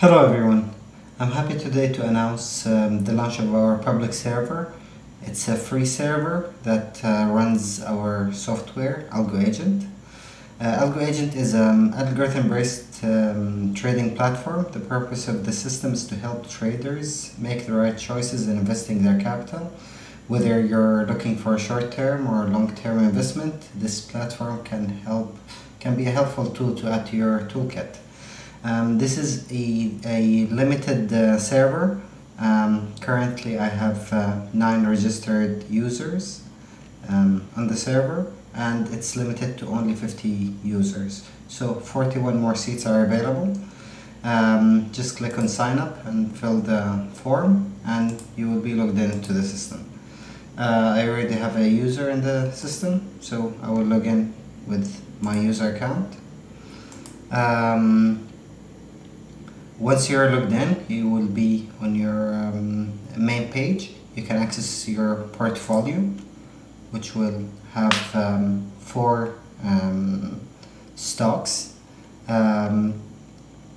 Hello everyone. I'm happy today to announce um, the launch of our public server. It's a free server that uh, runs our software, AlgoAgent. Uh, AlgoAgent is an algorithm-based um, trading platform. The purpose of the system is to help traders make the right choices in investing their capital. Whether you're looking for a short-term or long-term investment, this platform can help can be a helpful tool to add to your toolkit. Um, this is a, a limited uh, server. Um, currently I have uh, 9 registered users um, on the server and it's limited to only 50 users. So 41 more seats are available. Um, just click on sign up and fill the form and you will be logged into the system. Uh, I already have a user in the system so I will log in with my user account. Um, once you're logged in, you will be on your um, main page. You can access your portfolio, which will have um, four um, stocks. Um,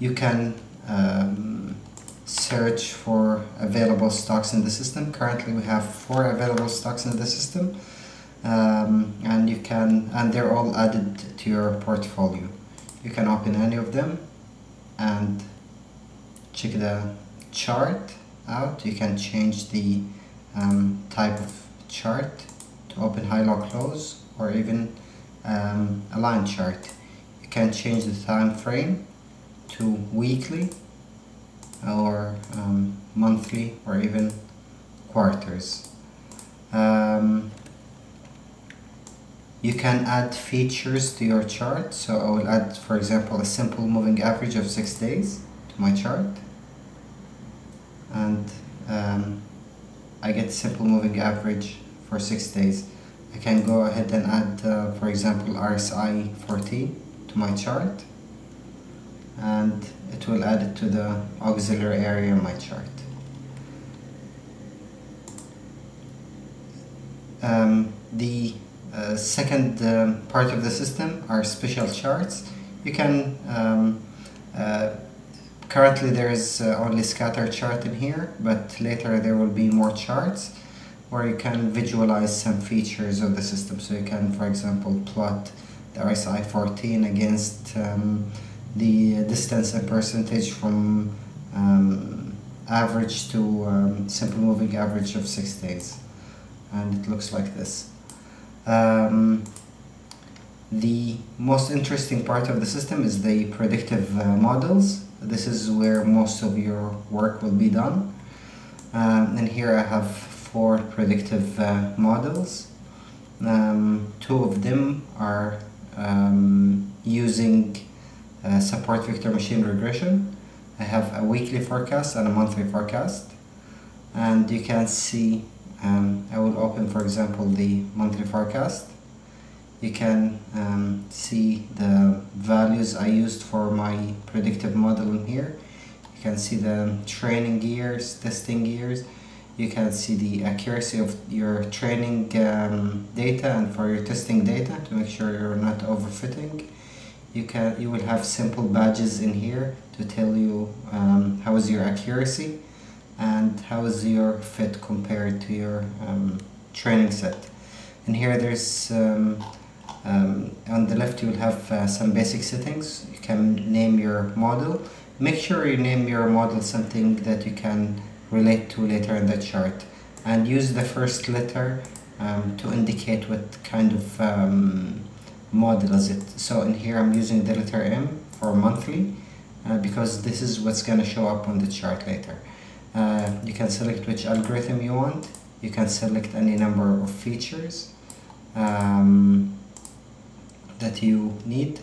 you can um, search for available stocks in the system. Currently, we have four available stocks in the system, um, and you can and they're all added to your portfolio. You can open any of them and check the chart out. You can change the um, type of chart to open high low close or even um, a line chart. You can change the time frame to weekly or um, monthly or even quarters. Um, you can add features to your chart. So I will add for example a simple moving average of six days my chart and um, I get simple moving average for six days. I can go ahead and add, uh, for example, RSI 40 to my chart and it will add it to the auxiliary area in my chart. Um, the uh, second um, part of the system are special charts. You can um, uh, Currently there is uh, only scatter chart in here, but later there will be more charts where you can visualize some features of the system. So you can, for example, plot the RSI 14 against um, the distance and percentage from um, average to um, simple moving average of six days. And it looks like this. The most interesting part of the system is the predictive uh, models. This is where most of your work will be done. Um, and here I have four predictive uh, models. Um, two of them are um, using uh, support vector machine regression. I have a weekly forecast and a monthly forecast. And you can see um, I will open for example the monthly forecast you can um, see the values I used for my predictive model in here. You can see the training gears, testing gears. You can see the accuracy of your training um, data and for your testing data to make sure you're not overfitting. You can you will have simple badges in here to tell you um, how is your accuracy and how is your fit compared to your um, training set. And here there's um, on the left you will have uh, some basic settings. You can name your model. Make sure you name your model something that you can relate to later in the chart and use the first letter um, to indicate what kind of um, model is it. So in here I'm using the letter M for monthly uh, because this is what's going to show up on the chart later. Uh, you can select which algorithm you want. You can select any number of features. Um, that you need.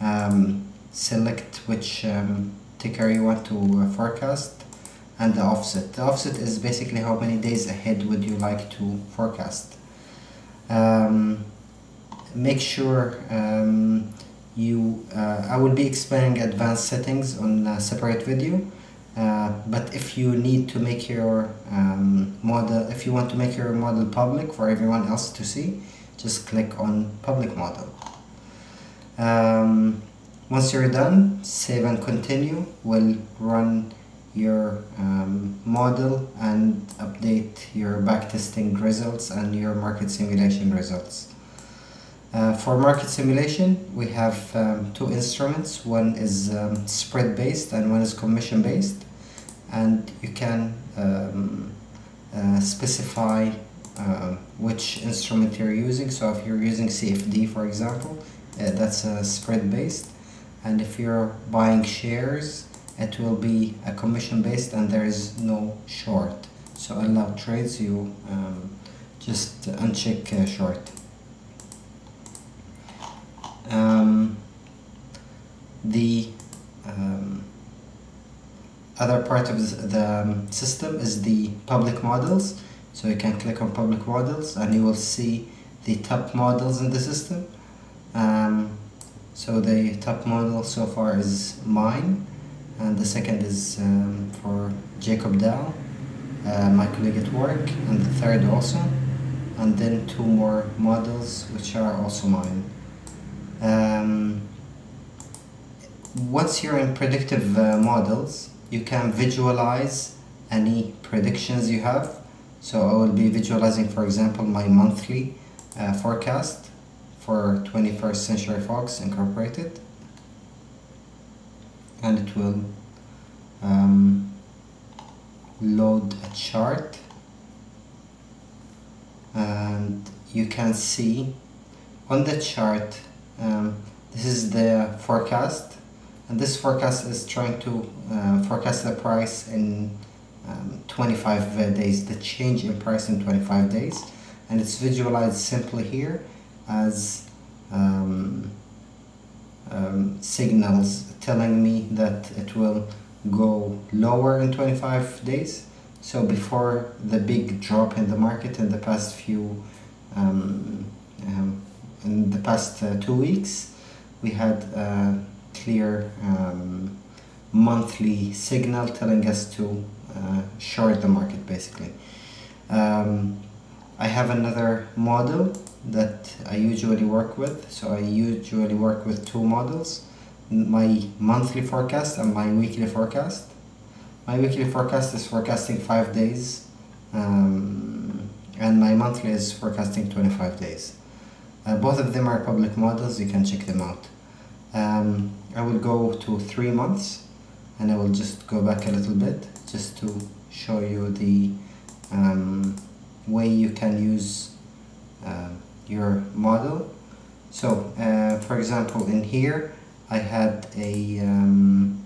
Um, select which um, ticker you want to uh, forecast and the offset. The offset is basically how many days ahead would you like to forecast. Um, make sure um, you, uh, I will be explaining advanced settings on a separate video. Uh, but if you need to make your um, model, if you want to make your model public for everyone else to see, just click on public model. Um, once you're done save and continue will run your um, model and update your backtesting results and your market simulation results. Uh, for market simulation, we have um, two instruments. One is um, spread based and one is commission based. And you can um, uh, specify uh, which instrument you're using. So if you're using CFD, for example, uh, that's a spread based. And if you're buying shares, it will be a commission based and there is no short. So allow trades you um, just uncheck uh, short. Um, the um, other part of the system is the public models. So you can click on public models and you will see the top models in the system um, so the top model so far is mine and the second is um, for Jacob Dow, uh, my colleague at work, and the third also, and then two more models which are also mine. Um, once you're in predictive uh, models, you can visualize any predictions you have. So I will be visualizing, for example, my monthly uh, forecast for 21st Century Fox Incorporated. And it will um, load a chart. And you can see on the chart um, this is the forecast. And this forecast is trying to uh, forecast the price in um, 25 days the change in price in 25 days. And it's visualized simply here as um, um, signals telling me that it will go lower in 25 days. So before the big drop in the market in the past few, um, um, in the past uh, two weeks, we had a clear um, monthly signal telling us to uh, short the market basically. Um, I have another model that I usually work with. So I usually work with two models, my monthly forecast and my weekly forecast. My weekly forecast is forecasting five days um, and my monthly is forecasting 25 days. Uh, both of them are public models, you can check them out. Um, I will go to three months and I will just go back a little bit just to show you the um, way you can use uh, your model. So, uh, for example, in here I had a um,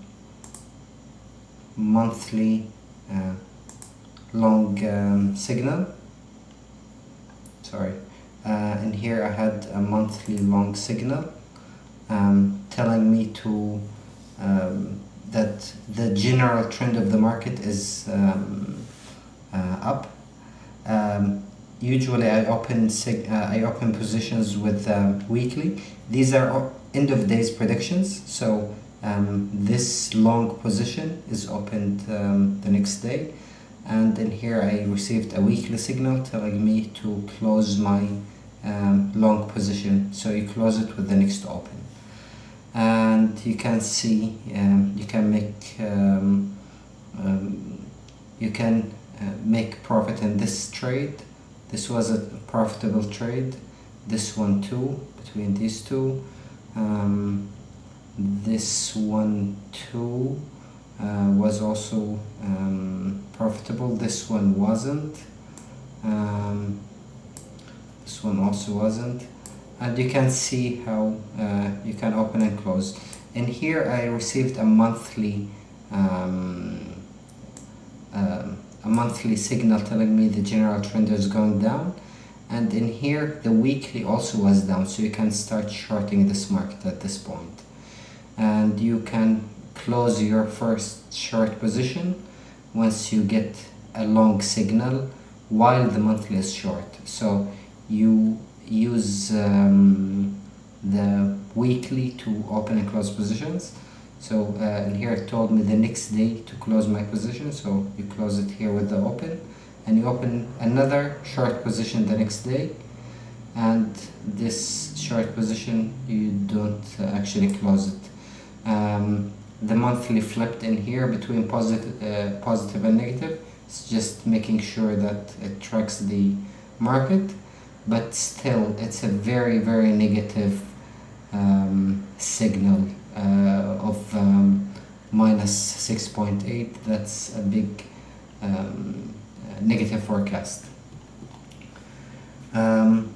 monthly uh, long um, signal. Sorry. Uh, in here I had a monthly long signal um, telling me to um, that the general trend of the market is um, uh, up. Um, usually I open uh, I open positions with um, weekly. These are end of days predictions. So um, this long position is opened um, the next day, and in here I received a weekly signal telling me to close my um, long position. So you close it with the next open, and you can see um, you can make um, you can make profit in this trade. This was a profitable trade. This one too between these two. Um, this one too uh, was also um, profitable. This one wasn't. Um, this one also wasn't. And you can see how uh, you can open and close. And here I received a monthly um, um a monthly signal telling me the general trend is going down. And in here the weekly also was down so you can start shorting this market at this point. And you can close your first short position once you get a long signal while the monthly is short. So you use um, the weekly to open and close positions so uh, and here it told me the next day to close my position. So you close it here with the open and you open another short position the next day. And this short position, you don't uh, actually close it. Um, the monthly flipped in here between positive, uh, positive and negative. It's just making sure that it tracks the market, but still it's a very very negative um, signal of um, minus 6.8. That's a big um, uh, negative forecast. Um,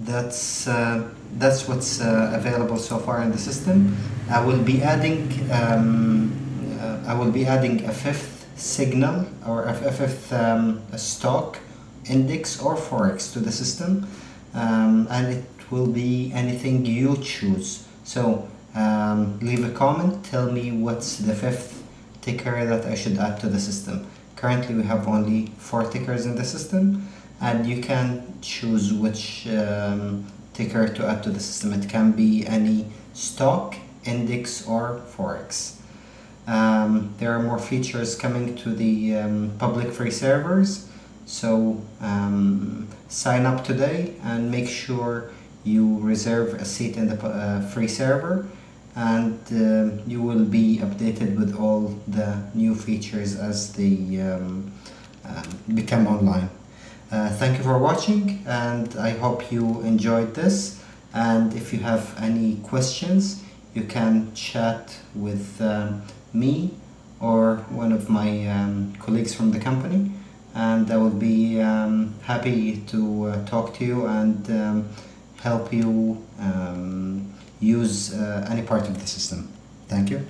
that's uh, that's what's uh, available so far in the system. I will be adding um, uh, I will be adding a fifth signal or a, fifth um, stock index or forex to the system, um, and it will be anything you choose. So um, leave a comment. Tell me what's the fifth ticker that I should add to the system. Currently, we have only four tickers in the system and you can choose which um, ticker to add to the system. It can be any stock, index, or forex. Um, there are more features coming to the um, public free servers, so um, sign up today and make sure you reserve a seat in the uh, free server and uh, you will be updated with all the new features as they um, uh, become online. Uh, thank you for watching and I hope you enjoyed this and if you have any questions you can chat with um, me or one of my um, colleagues from the company and I will be um, happy to uh, talk to you and um, help you um, use uh, any part of the system. Thank you.